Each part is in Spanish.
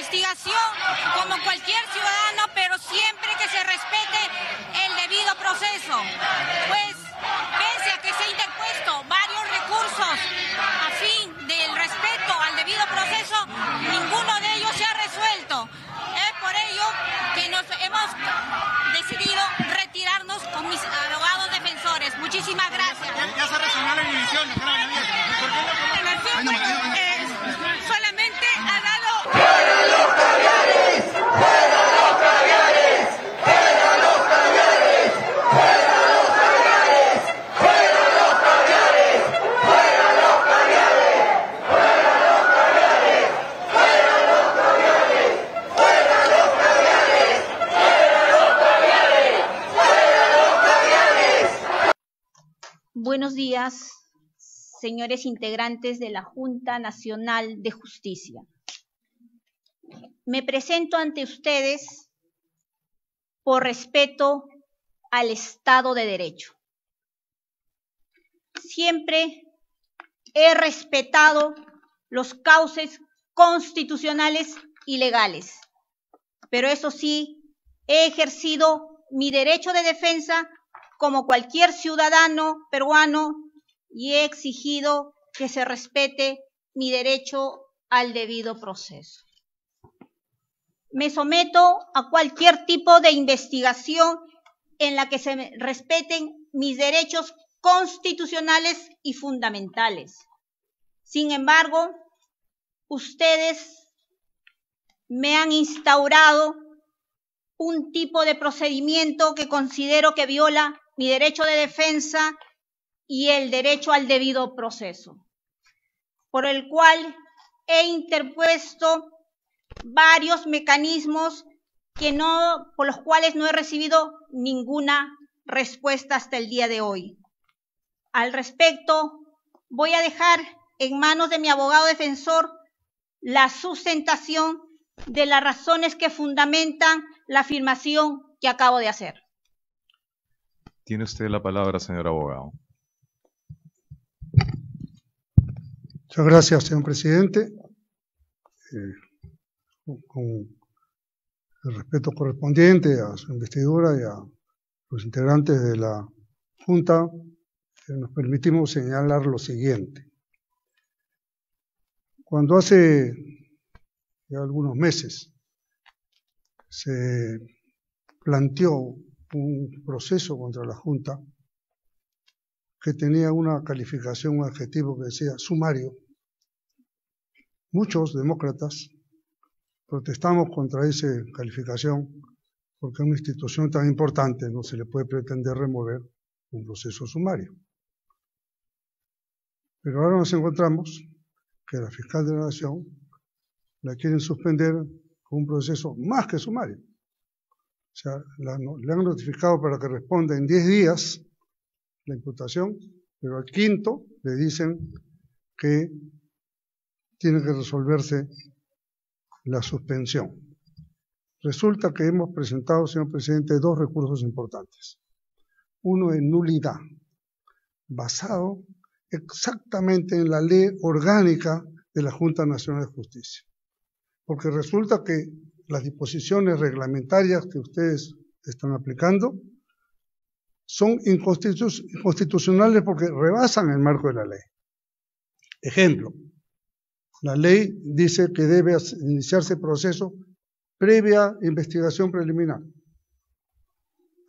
investigación como cualquier ciudadano, pero siempre que se respete el debido proceso. Pues pese a que se ha interpuesto varios recursos a fin del respeto al debido proceso, ninguno de ellos se ha resuelto. Es por ello que nos hemos decidido retirarnos con mis abogados defensores. Muchísimas gracias. Ya se la inhibición, doctora Benavides. ¿Por qué no tomó- Eh, solamente ha dado Buenos días, señores integrantes de la Junta Nacional de Justicia. Me presento ante ustedes por respeto al Estado de Derecho. Siempre he respetado los cauces constitucionales y legales, pero eso sí, he ejercido mi derecho de defensa como cualquier ciudadano peruano y he exigido que se respete mi derecho al debido proceso. Me someto a cualquier tipo de investigación en la que se respeten mis derechos constitucionales y fundamentales. Sin embargo, ustedes me han instaurado un tipo de procedimiento que considero que viola mi derecho de defensa y el derecho al debido proceso, por el cual he interpuesto varios mecanismos que no, por los cuales no he recibido ninguna respuesta hasta el día de hoy. Al respecto, voy a dejar en manos de mi abogado defensor la sustentación de las razones que fundamentan la afirmación que acabo de hacer. Tiene usted la palabra, señor abogado. Muchas gracias, señor presidente. Eh, con el respeto correspondiente a su investidura y a los integrantes de la Junta, eh, nos permitimos señalar lo siguiente. Cuando hace ya algunos meses se planteó un proceso contra la Junta que tenía una calificación, un adjetivo que decía sumario. Muchos demócratas protestamos contra esa calificación porque a una institución tan importante no se le puede pretender remover un proceso sumario. Pero ahora nos encontramos que la fiscal de la Nación la quieren suspender con un proceso más que sumario. Sea, le han notificado para que responda en 10 días la imputación, pero al quinto le dicen que tiene que resolverse la suspensión. Resulta que hemos presentado, señor presidente, dos recursos importantes. Uno en nulidad, basado exactamente en la ley orgánica de la Junta Nacional de Justicia. Porque resulta que las disposiciones reglamentarias que ustedes están aplicando son inconstitu- inconstitucionales porque rebasan el marco de la ley. Ejemplo, la ley dice que debe iniciarse proceso previa investigación preliminar.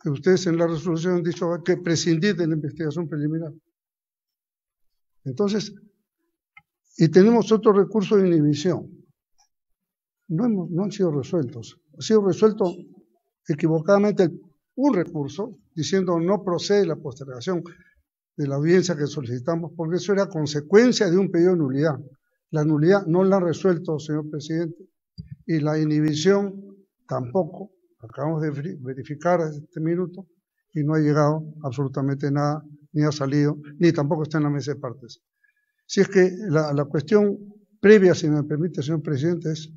Ustedes en la resolución han dicho que prescindir de la investigación preliminar. Entonces, y tenemos otro recurso de inhibición. No, hemos- no han sido resueltos. Ha sido resuelto equivocadamente un recurso diciendo no procede la postergación de la audiencia que solicitamos porque eso era consecuencia de un pedido de nulidad. La nulidad no la ha resuelto, señor presidente, y la inhibición tampoco. Acabamos de veri- verificar este minuto y no ha llegado absolutamente nada, ni ha salido, ni tampoco está en la mesa de partes. Si es que la, la cuestión previa, si me permite, señor presidente, es,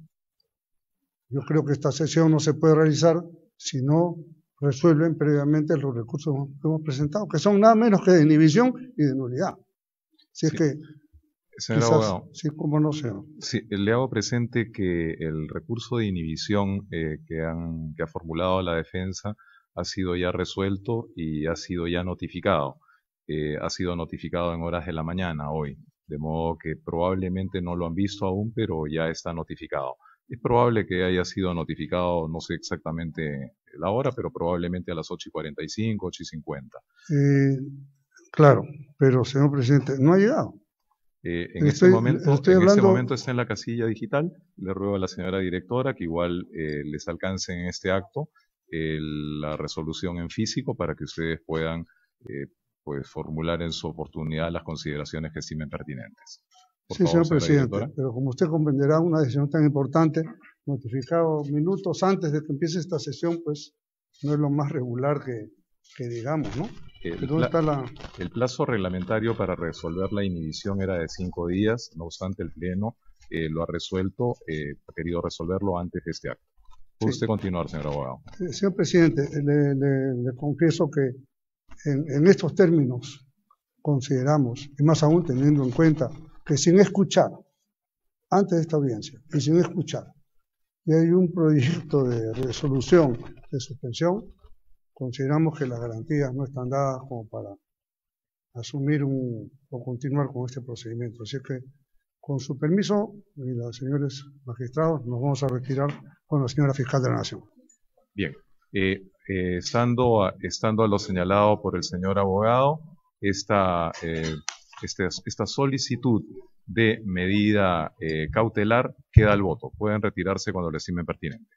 yo creo que esta sesión no se puede realizar si no resuelven previamente los recursos que hemos presentado, que son nada menos que de inhibición y de nulidad. Si es que Señor Quizás, abogado, sí, como no sea. sí, le hago presente que el recurso de inhibición eh, que, han, que ha formulado la defensa ha sido ya resuelto y ha sido ya notificado. Eh, ha sido notificado en horas de la mañana hoy, de modo que probablemente no lo han visto aún, pero ya está notificado. Es probable que haya sido notificado, no sé exactamente la hora, pero probablemente a las 8 y 45, 8 y 50. Eh, claro, pero señor presidente, no ha llegado. Eh, en, Estoy- este momento, estoy en este momento está en la casilla digital. Le ruego a la señora directora que igual eh, les alcance en este acto la resolución en físico para que ustedes puedan eh, pues formular en su oportunidad las consideraciones que estimen pertinentes. Por sí, favor, señor presidente, pero como usted comprenderá, una decisión tan importante, notificado minutos antes de que empiece esta sesión, pues no es lo más regular que, que digamos, ¿no? El, ¿Dónde pla- está la...? el plazo reglamentario para resolver la inhibición era de cinco días, no obstante el Pleno eh, lo ha resuelto, eh, ha querido resolverlo antes de este acto. Puede Sí. usted continuar, señor abogado. Eh, Señor presidente, le, le- le confieso que en, en estos términos consideramos, y más aún teniendo en cuenta que sin escuchar, antes de esta audiencia, y sin escuchar, y hay un proyecto de resolución de suspensión, consideramos que las garantías no están dadas como para asumir un, o continuar con este procedimiento. Así que, con su permiso, y los señores magistrados, nos vamos a retirar con la señora fiscal de la Nación. Bien, eh, eh, estando, a, estando a lo señalado por el señor abogado, esta, eh, este- esta solicitud de medida eh, cautelar queda al voto. Pueden retirarse cuando lo estimen pertinente.